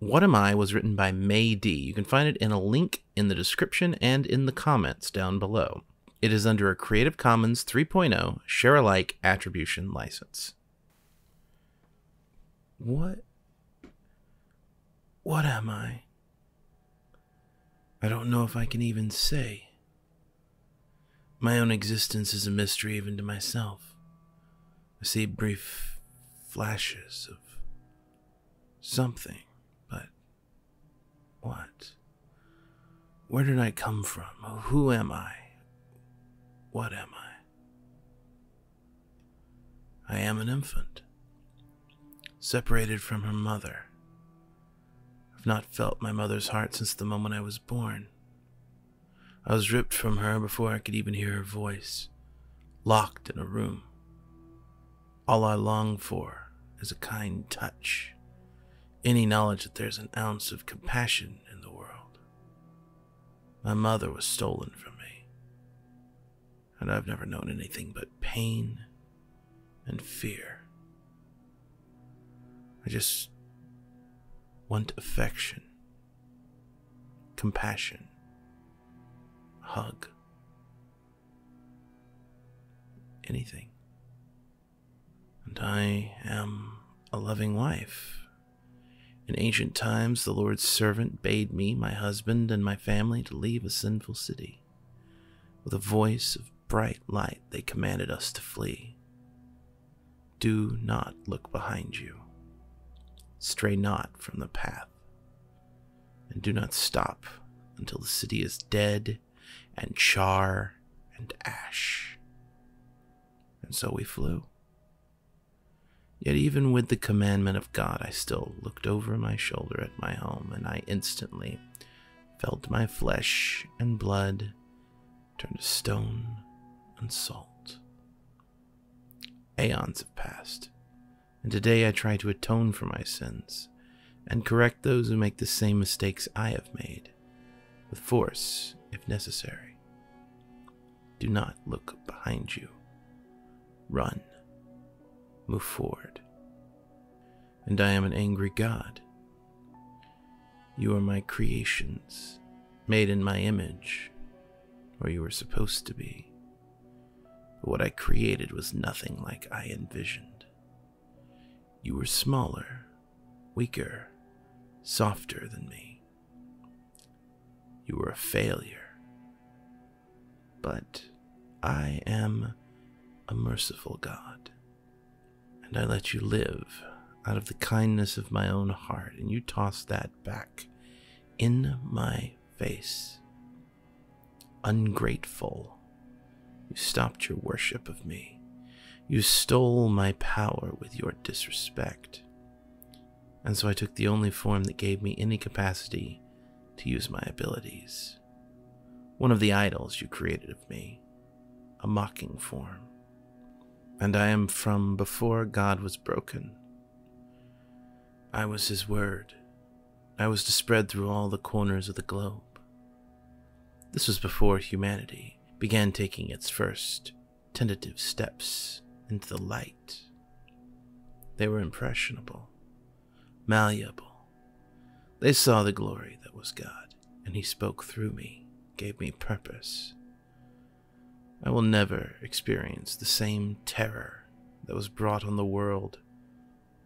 What Am I was written by MayD. You can find it in a link in the description and in the comments down below. It is under a Creative Commons 3.0 share alike attribution license. What? What am I? I don't know if I can even say. My own existence is a mystery even to myself. I see brief flashes of something, what? Where did I come from? Oh, who am I? What am I? I am an infant, separated from her mother. I've not felt my mother's heart since the moment I was born. I was ripped from her before I could even hear her voice, locked in a room. All I long for is a kind touch, any knowledge that there's an ounce of compassion in the world. My mother was stolen from me, and I've never known anything but pain and fear. I just want affection, compassion, hug, anything. And I am a loving wife. In ancient times, the Lord's servant bade me, my husband, and my family to leave a sinful city. With a voice of bright light, they commanded us to flee. Do not look behind you. Stray not from the path. And do not stop until the city is dead and char and ash. And so we flew. Yet, even with the commandment of God, I still looked over my shoulder at my home, and I instantly felt my flesh and blood turn to stone and salt. Aeons have passed, and today I try to atone for my sins and correct those who make the same mistakes I have made, with force if necessary. Do not look behind you. Run move forward. And I am an angry God. You are my creations, made in my image, where you were supposed to be. But what I created was nothing like I envisioned. You were smaller, weaker, softer than me. You were a failure. But I am a merciful God and I let you live out of the kindness of my own heart, and you toss that back in my face. Ungrateful. You stopped your worship of me. You stole my power with your disrespect. And so I took the only form that gave me any capacity to use my abilities. One of the idols you created of me, a mocking form and I am from before God was broken. I was His Word. I was to spread through all the corners of the globe. This was before humanity began taking its first tentative steps into the light. They were impressionable, malleable. They saw the glory that was God, and He spoke through me, gave me purpose. I will never experience the same terror that was brought on the world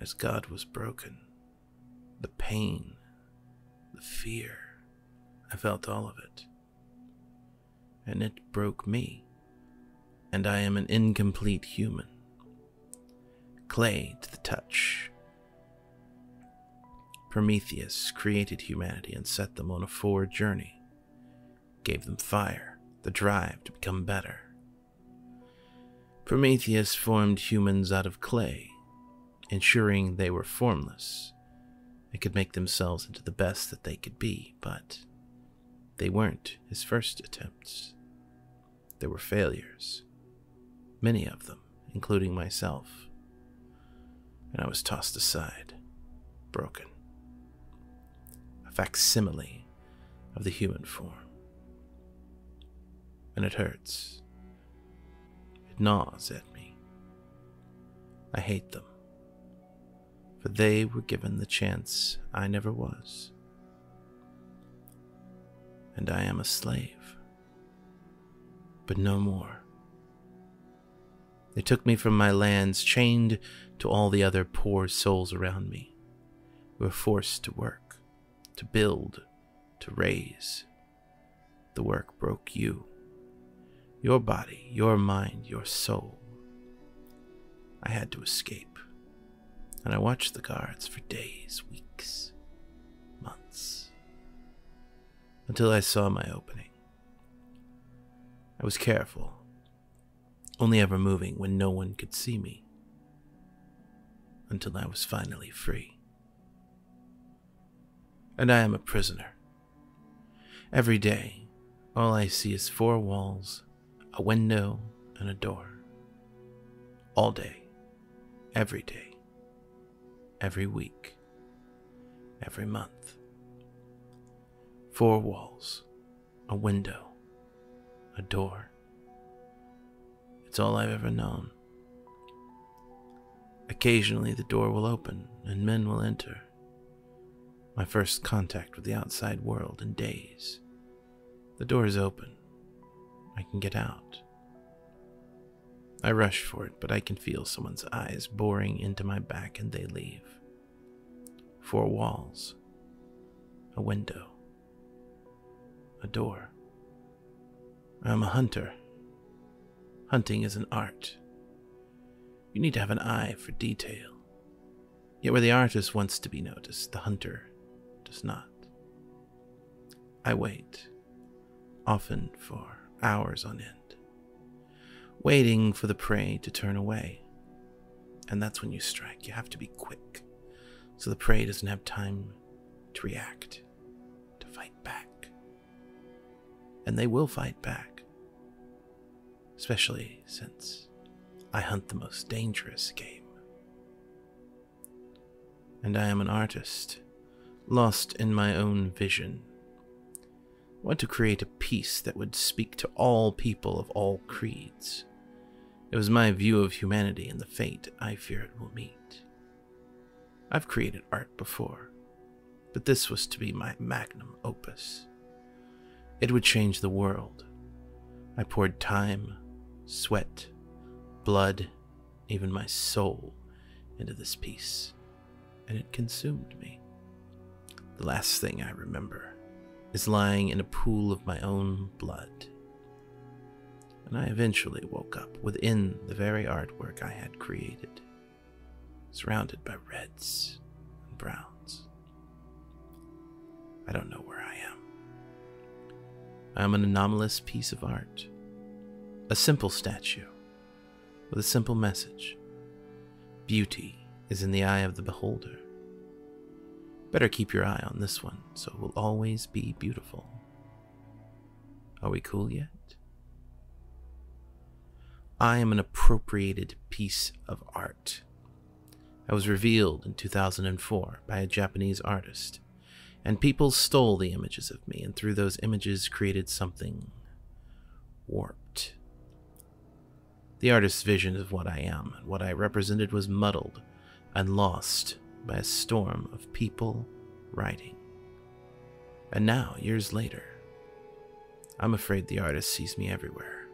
as God was broken. The pain, the fear, I felt all of it. And it broke me. And I am an incomplete human. Clay to the touch. Prometheus created humanity and set them on a forward journey, gave them fire the drive to become better. Prometheus formed humans out of clay, ensuring they were formless and could make themselves into the best that they could be, but they weren't his first attempts. There were failures, many of them, including myself, and I was tossed aside, broken. A facsimile of the human form and it hurts. It gnaws at me. I hate them for they were given the chance I never was. And I am a slave, but no more. They took me from my lands, chained to all the other poor souls around me, who were forced to work, to build, to raise. The work broke you, your body, your mind, your soul. I had to escape, and I watched the guards for days, weeks, months, until I saw my opening. I was careful only ever moving when no one could see me, until I was finally free. And I am a prisoner. Every day, all I see is four walls, a window, and a door. All day, every day, every week, every month. Four walls, a window, a door it's all I've ever known. Occasionally, the door will open and men will enter. My first contact with the outside world in days. The door is open. I can get out. I rush for it, but I can feel someone's eyes boring into my back and they leave. Four walls, a window, a door. I'm a hunter. Hunting is an art. You need to have an eye for detail. Yet where the artist wants to be noticed, the hunter does not. I wait, often for hours on end, waiting for the prey to turn away. And that's when you strike. You have to be quick, so the prey doesn't have time to react, to fight back. And they will fight back especially since I hunt the most dangerous game. And I am an artist, lost in my own vision. I want to create a piece that would speak to all people of all creeds. It was my view of humanity and the fate I fear it will meet. I've created art before, but this was to be my magnum opus. It would change the world. I poured time, sweat, blood, even my soul into this piece, and it consumed me. The last thing I remember is lying in a pool of my own blood. And I eventually woke up within the very artwork I had created, surrounded by reds and browns. I don't know where I am. I am an anomalous piece of art a simple statue with a simple message. Beauty is in the eye of the beholder. Better keep your eye on this one so it will always be beautiful. Are we cool yet? I am an appropriated piece of art. I was revealed in 2004 by a Japanese artist, and people stole the images of me and through those images created something warped. The artist's vision of what I am and what I represented was muddled and lost by a storm of people writing. And now, years later, I'm afraid the artist sees me everywhere.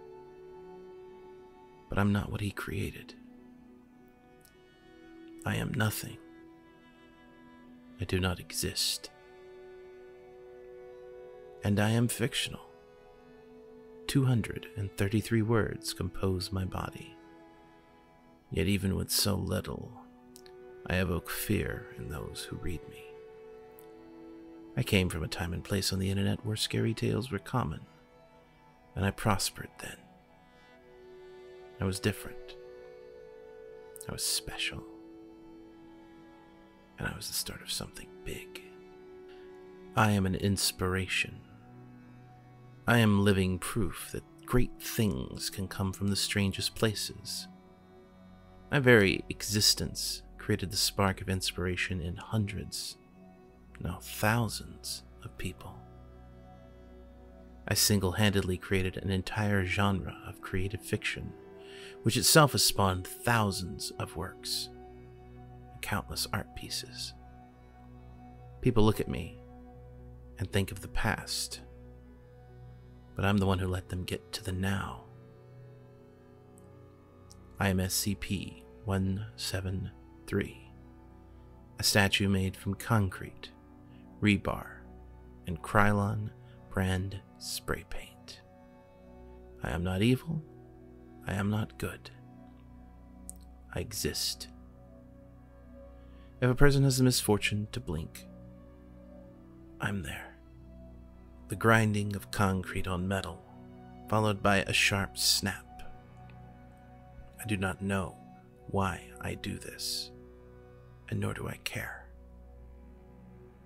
But I'm not what he created. I am nothing. I do not exist. And I am fictional. 233 words compose my body. Yet, even with so little, I evoke fear in those who read me. I came from a time and place on the internet where scary tales were common, and I prospered then. I was different. I was special. And I was the start of something big. I am an inspiration I am living proof that great things can come from the strangest places. My very existence created the spark of inspiration in hundreds, no thousands of people. I single handedly created an entire genre of creative fiction, which itself has spawned thousands of works. countless art pieces. People look at me and think of the past, but I'm the one who let them get to the now. I am SCP 173, a statue made from concrete, rebar, and Krylon brand spray paint. I am not evil. I am not good. I exist. If a person has the misfortune to blink, I'm there. The grinding of concrete on metal, followed by a sharp snap. I do not know why I do this, and nor do I care.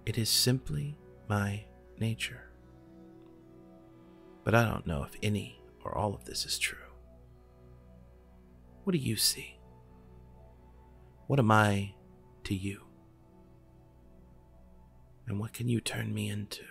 It is simply my nature. But I don't know if any or all of this is true. What do you see? What am I to you? And what can you turn me into?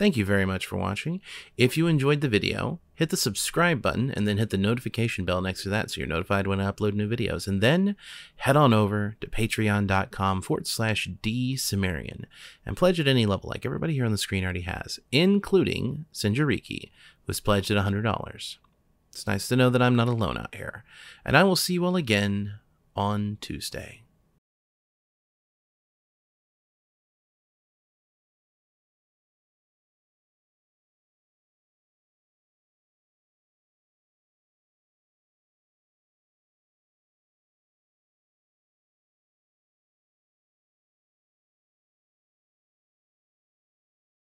Thank you very much for watching. If you enjoyed the video, hit the subscribe button and then hit the notification bell next to that so you're notified when I upload new videos. And then head on over to patreon.com forward slash dcimmerian and pledge at any level like everybody here on the screen already has, including Sinjariki, who's pledged at $100. It's nice to know that I'm not alone out here. And I will see you all again on Tuesday.